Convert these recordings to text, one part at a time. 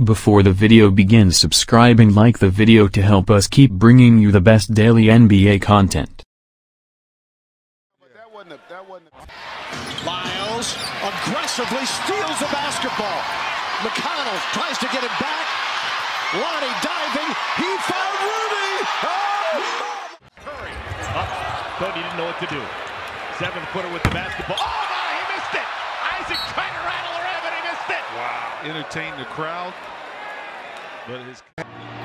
Before the video begins subscribe and like the video to help us keep bringing you the best daily NBA content. That wasn't a, that wasn't a, Lyles aggressively steals the basketball. McConnell tries to get it back. Lonnie diving. He found Rudy. Oh! Curry up. Cody didn't know what to do. Seven footer with the basketball. Oh my, he missed it. Isaac trying to rattle around, but he missed it. Wow. entertain the crowd. But his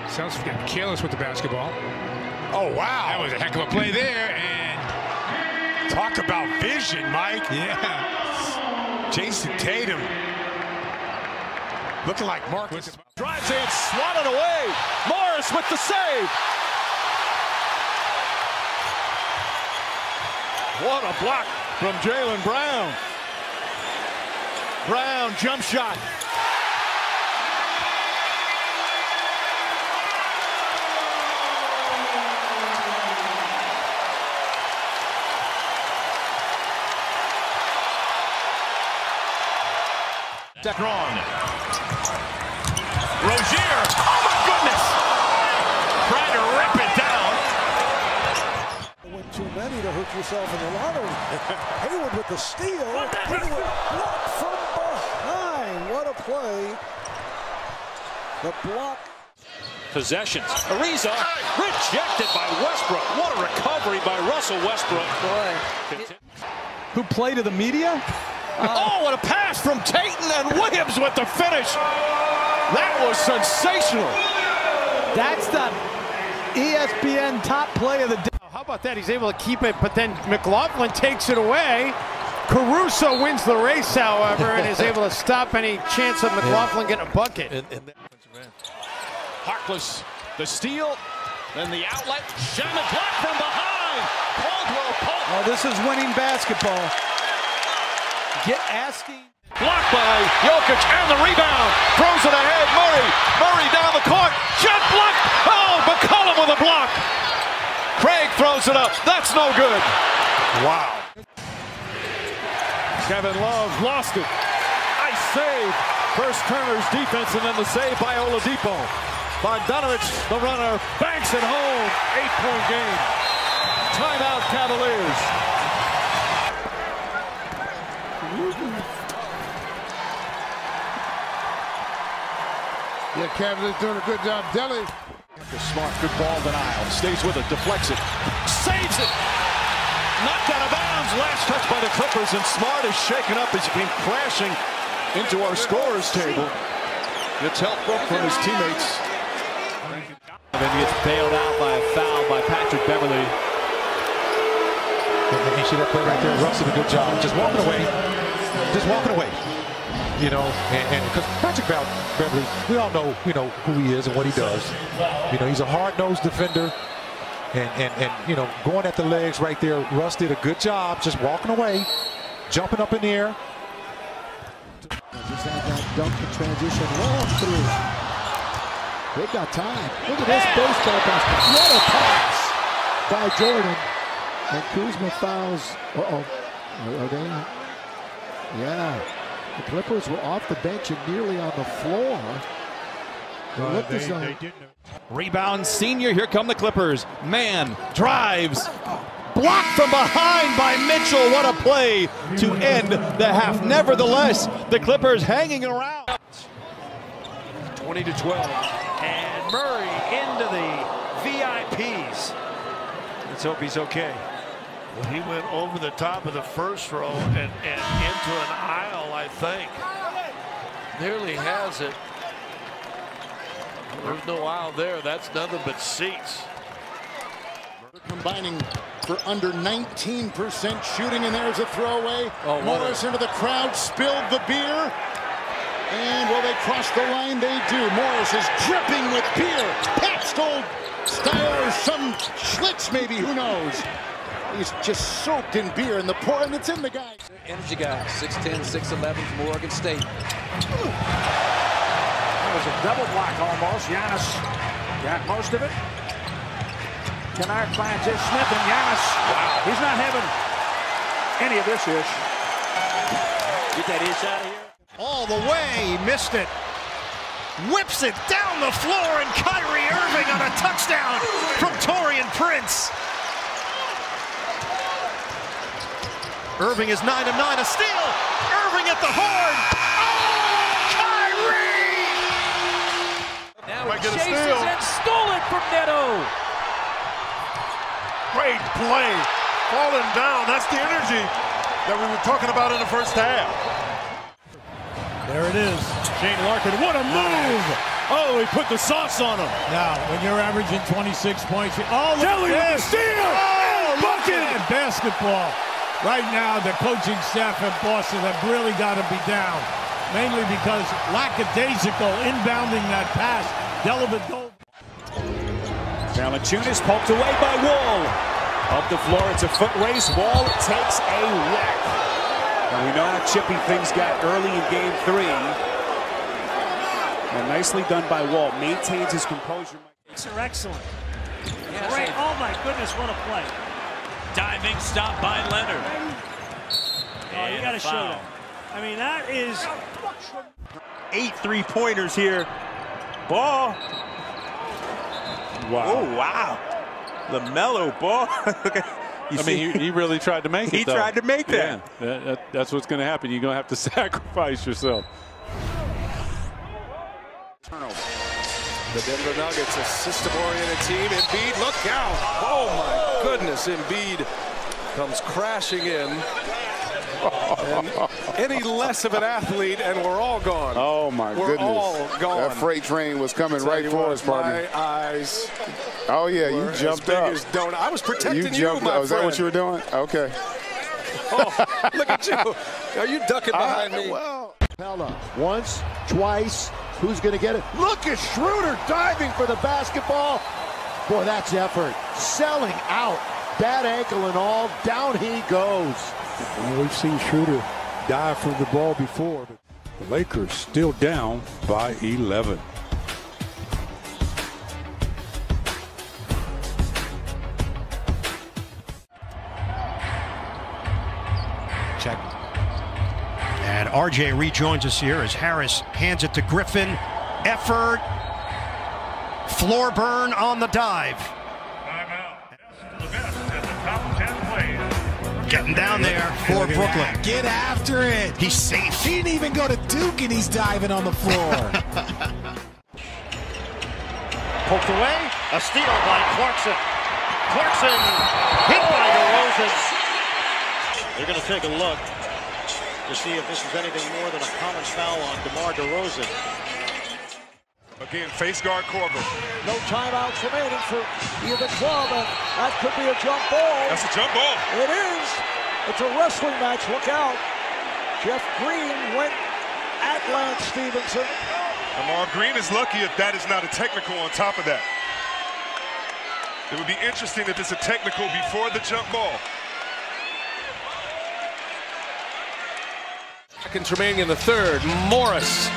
Sounds getting careless with the basketball. Oh, wow. That was a heck of a play there. And talk about vision, Mike. Yeah. Jayson Tatum. Looking like Marcus. Drives in, swatted away. Morris with the save. What a block from Jaylen Brown. Brown jump shot. Decron. Rozier. Oh my goodness. Trying to rip it down. Win too many to hurt yourself in the lottery. Hayward with the steal. Hayward blocked from behind. What a play. The block. Possessions. Ariza rejected by Westbrook. What a recovery by Russell Westbrook. who play to the media. Oh, what a pass from Tatum and Williams with the finish. That was sensational. That's the ESPN top play of the day. How about that? He's able to keep it, but then McLaughlin takes it away. Caruso wins the race, however, and is able to stop any chance of McLaughlin getting a bucket. Harkless, the steal, then the outlet. Shaman block from behind. Caldwell Pope. Oh, this is winning basketball. Get asking. Blocked by Jokic and the rebound. Throws it ahead. Murray. Murray down the court. Shot block. Oh, McCollum with a block. Craig throws it up. That's no good. Wow. Kevin Love lost it. Nice save. First Turner's defense and then the save by Oladipo. Bogdanovich, the runner, banks it home. Eight-point game. Timeout Cavaliers. yeah, Cavaliers doing a good job. Delhi. Smart, good ball denial. Stays with it, deflects it, saves it. Knocked out of bounds. Last touch by the Clippers, and Smart is shaken up. As He's been crashing into our scorers table. Gets help from his teammates. And then gets bailed out by a foul by Patrick Beverley. And you see that play right there. Russ did a good job. Just walking away. Just walking away. You know, and because Patrick Beverley, we all know, you know, who he is and what he does. You know, he's a hard-nosed defender. And, and, and, you know, going at the legs right there, Russ did a good job just walking away, jumping up in the air. Just had that dunk in transition. Long through. They've got time. Look at this baseball basket. What a pass by Jordan. And Kuzma fouls. Uh-oh. Are, they? Yeah. The Clippers were off the bench and nearly on the floor. Uh, they looked as though Rebound senior. Here come the Clippers. Man drives. Blocked from behind by Mitchell. What a play to end the half. Nevertheless, the Clippers hanging around. 20 to 12. And Murray into the VIPs. Let's hope he's okay. Well, he went over the top of the first row and, and into an aisle, I think. Nearly has it. There's no aisle there. That's nothing but seats. combining for under 19% shooting, and there's a throwaway. Oh, Morris into the crowd, spilled the beer. And will they cross the line? They do. Morris is dripping with beer. Patched old style or some Schlitz maybe, who knows? He's just soaked in beer and the pour, and it's in the guy. Energy guy, 6'10", 6'11", from Oregon State. That was a double block almost. Giannis got most of it. Kennard finds his Smith and Giannis. He's not having any of this ish. Get that ish out of here. All the way. He missed it. whips it down the floor, and Kyrie Irving on a touchdown from Taurean Prince. Irving is 9 of 9, a steal. Irving at the horn. Great play. Falling down. That's the energy that we were talking about in the first half. There it is. Shane Larkin. What a move! Oh, he put the sauce on him. Now, when you're averaging 26 points, oh, Kelly with the steal! Oh, look Bucket! at that basketball. Right now, the coaching staff at Boston have really got to be down, mainly because lackadaisical inbounding that pass. Delavado. Valanciunas poked away by Wall. Up the floor, it's a foot race. Wall takes a whack. And we know how chippy things got early in game three. And nicely done by Wall. Maintains his composure. are excellent. Great. Oh my goodness, what a play. Diving stop by Leonard. Oh, you got to show that. I mean, that is Eight three-pointers here. Ball. Wow. Oh, wow. The LaMelo ball. You I see- mean, he, he really tried to make it. He though. tried to make that. Yeah, that, that- that's what's going to happen. You're going to have to sacrifice yourself. The Denver Nuggets, a system-oriented team. Embiid, look out! Oh my goodness, Embiid comes crashing in. And any less of an athlete, and we're all gone. Oh my we're goodness. all gone. That freight train was coming right for what, us, partner. My eyes. Oh yeah, were you as jumped big up. as donut. I was protecting you, jumped my up. Is that what you were doing? Okay. Oh, look at you. Are you ducking uh, behind me? Well, Pella, once, twice. Who's going to get it? Look at Schroeder diving for the basketball. Boy, that's effort. Selling out. Bad ankle and all. Down he goes. Well, we've seen Schroeder dive for the ball before. But the Lakers still down by 11. Check. And RJ rejoins us here as Harris hands it to Griffin. Effort. Floor burn on the dive. Getting down there for Brooklyn. Get after it. He's safe. He didn't even go to Duke and he's diving on the floor. Poked away. A steal by Clarkson. Clarkson hit by DeRozan. They're going to take a look to see if this is anything more than a common foul on DeMar DeRozan. Again, face guard Corbin. No timeouts remaining for either club, and that could be a jump ball. That's a jump ball. It is. It's a wrestling match. Look out. Jeff Green went at Lance Stephenson. And Marv Green is lucky if that is not a technical on top of that. It would be interesting if it's a technical before the jump ball. Seconds remaining in the third. Morris.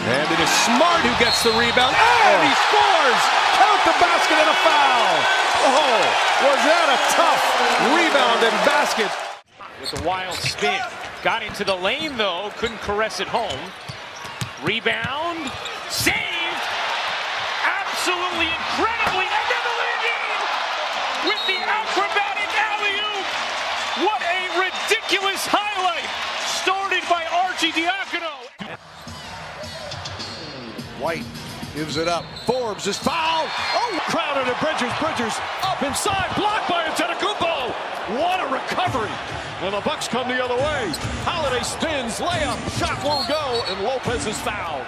And it is Smart who gets the rebound. And he scores! Count the basket and a foul! Oh, was that a tough rebound and basket? With a wild spin. Got into the lane though, couldn't caress it home. Rebound. Saved! Absolutely incredibly. White gives it up. Forbes is fouled. Oh, crowded to Bridges. Bridges up inside, blocked by Antetokounmpo. What a recovery! And the Bucks come the other way. Holiday spins, layup, shot won't go, and Lopez is fouled.